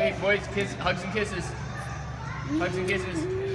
Okay, boys, kiss, hugs and kisses. Hugs and kisses.